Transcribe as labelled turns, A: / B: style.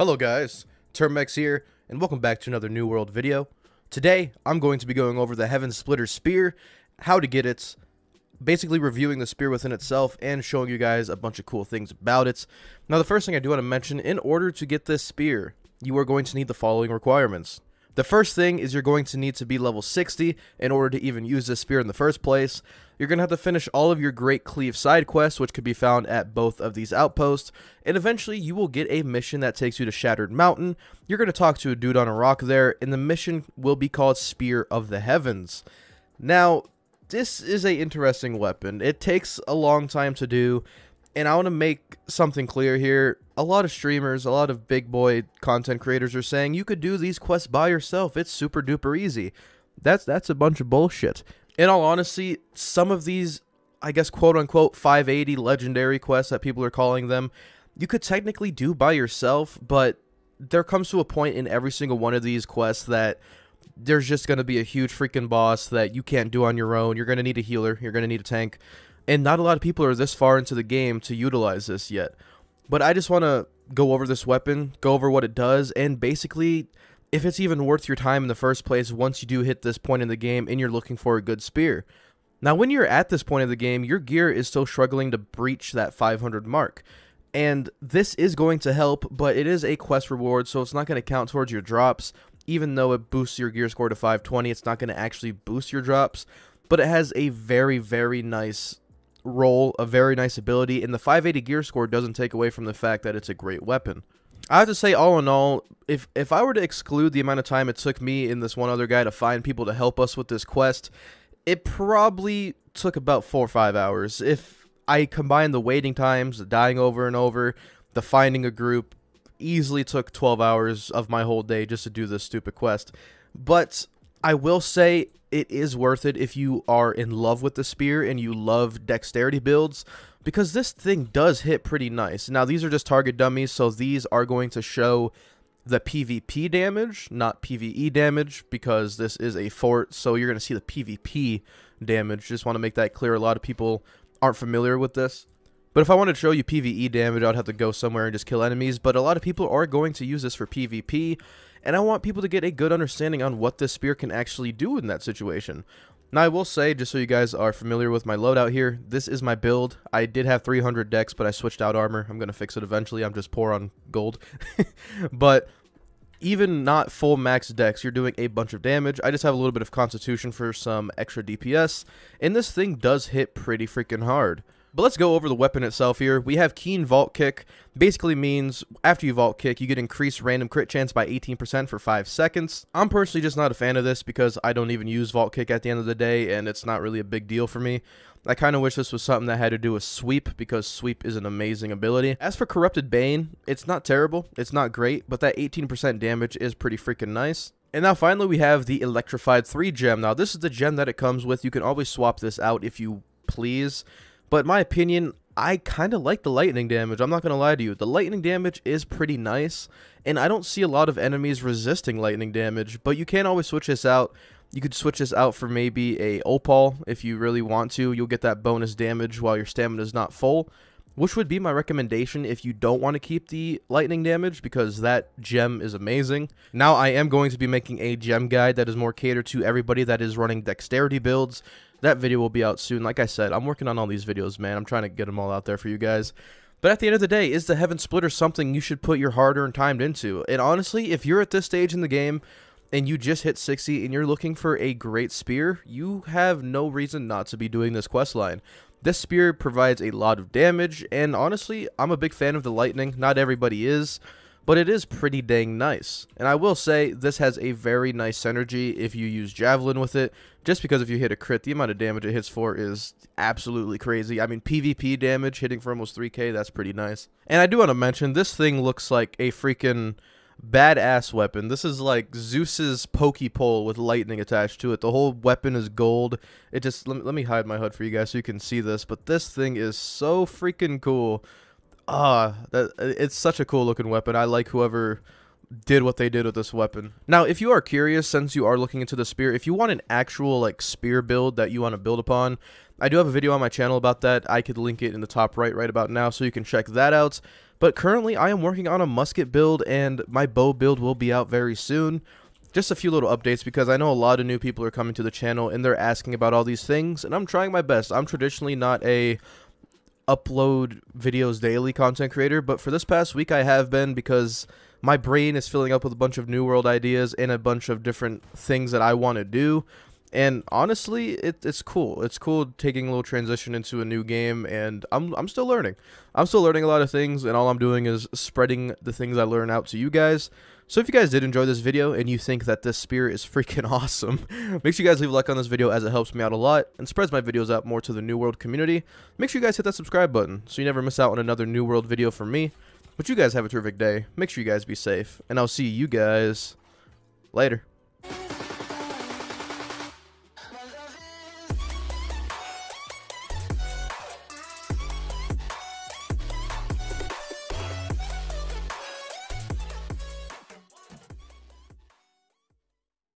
A: Hello guys, Termx here, and welcome back to another New World video. Today, I'm going to be going over the Heavensplitter Spear, how to get it, basically reviewing the spear within itself, and showing you guys a bunch of cool things about it. Now the first thing I do want to mention, in order to get this spear, you are going to need the following requirements. The first thing is you're going to need to be level 60 in order to even use this spear in the first place. You're going to have to finish all of your Great Cleave side quests, which could be found at both of these outposts, and eventually you will get a mission that takes you to Shattered Mountain. You're going to talk to a dude on a rock there, and the mission will be called Spear of the Heavens. Now, this is a interesting weapon. It takes a long time to do, and I want to make something clear here. A lot of streamers, a lot of big boy content creators are saying you could do these quests by yourself. It's super duper easy. That's that's a bunch of bullshit. In all honesty, some of these, I guess quote unquote 580 legendary quests that people are calling them, you could technically do by yourself, but there comes to a point in every single one of these quests that there's just going to be a huge freaking boss that you can't do on your own. You're going to need a healer, you're going to need a tank, and not a lot of people are this far into the game to utilize this yet. But I just want to go over this weapon, go over what it does, and basically if it's even worth your time in the first place once you do hit this point in the game and you're looking for a good spear. Now, when you're at this point of the game, your gear is still struggling to breach that 500 mark. And this is going to help, but it is a quest reward, so it's not going to count towards your drops. Even though it boosts your gear score to 520, it's not going to actually boost your drops. But it has a very, very nice role, a very nice ability, and the 580 gear score doesn't take away from the fact that it's a great weapon. I have to say, all in all, if if I were to exclude the amount of time it took me and this one other guy to find people to help us with this quest, it probably took about four or five hours. If I combine the waiting times, the dying over and over, the finding a group, easily took 12 hours of my whole day just to do this stupid quest. But I will say it is worth it if you are in love with the spear and you love dexterity builds because this thing does hit pretty nice. Now, these are just target dummies, so these are going to show the PvP damage, not PvE damage, because this is a fort, so you're going to see the PvP damage. Just want to make that clear. A lot of people aren't familiar with this. But if I wanted to show you PvE damage, I'd have to go somewhere and just kill enemies, but a lot of people are going to use this for PvP, and I want people to get a good understanding on what this spear can actually do in that situation. Now, I will say, just so you guys are familiar with my loadout here, this is my build. I did have 300 dex, but I switched out armor. I'm going to fix it eventually. I'm just poor on gold. but even not full max dex, you're doing a bunch of damage. I just have a little bit of constitution for some extra DPS, and this thing does hit pretty freaking hard. But let's go over the weapon itself here. We have Keen Vault Kick. Basically means after you Vault Kick, you get increased random crit chance by 18% for 5 seconds. I'm personally just not a fan of this because I don't even use Vault Kick at the end of the day and it's not really a big deal for me. I kind of wish this was something that had to do with Sweep because Sweep is an amazing ability. As for Corrupted Bane, it's not terrible, it's not great, but that 18% damage is pretty freaking nice. And now finally we have the Electrified 3 gem. Now this is the gem that it comes with. You can always swap this out if you please. But my opinion, I kind of like the lightning damage. I'm not going to lie to you. The lightning damage is pretty nice, and I don't see a lot of enemies resisting lightning damage, but you can always switch this out. You could switch this out for maybe a Opal if you really want to. You'll get that bonus damage while your stamina is not full, which would be my recommendation if you don't want to keep the lightning damage because that gem is amazing. Now I am going to be making a gem guide that is more catered to everybody that is running dexterity builds that video will be out soon. Like I said, I'm working on all these videos, man. I'm trying to get them all out there for you guys. But at the end of the day, is the Heavensplitter something you should put your hard-earned time into? And honestly, if you're at this stage in the game and you just hit 60 and you're looking for a great spear, you have no reason not to be doing this quest line. This spear provides a lot of damage, and honestly, I'm a big fan of the lightning. Not everybody is, but it is pretty dang nice. And I will say, this has a very nice synergy if you use Javelin with it, just because if you hit a crit, the amount of damage it hits for is absolutely crazy. I mean, PvP damage hitting for almost 3k, that's pretty nice. And I do want to mention, this thing looks like a freaking badass weapon. This is like Zeus's pokey pole with lightning attached to it. The whole weapon is gold. It just let me, let me hide my HUD for you guys so you can see this, but this thing is so freaking cool. Ah, that it's such a cool looking weapon. I like whoever did what they did with this weapon. Now, if you are curious, since you are looking into the spear, if you want an actual like spear build that you want to build upon, I do have a video on my channel about that. I could link it in the top right right about now, so you can check that out. But currently, I am working on a musket build, and my bow build will be out very soon. Just a few little updates because I know a lot of new people are coming to the channel and they're asking about all these things, and I'm trying my best. I'm traditionally not a upload videos daily content creator, but for this past week I have been because my brain is filling up with a bunch of new world ideas and a bunch of different things that I want to do. And honestly, it, it's cool. It's cool taking a little transition into a new game, and I'm I'm still learning. I'm still learning a lot of things, and all I'm doing is spreading the things I learn out to you guys. So if you guys did enjoy this video and you think that this spear is freaking awesome, make sure you guys leave a like on this video as it helps me out a lot and spreads my videos out more to the New World community. Make sure you guys hit that subscribe button so you never miss out on another New World video from me. But you guys have a terrific day. Make sure you guys be safe, and I'll see you guys later.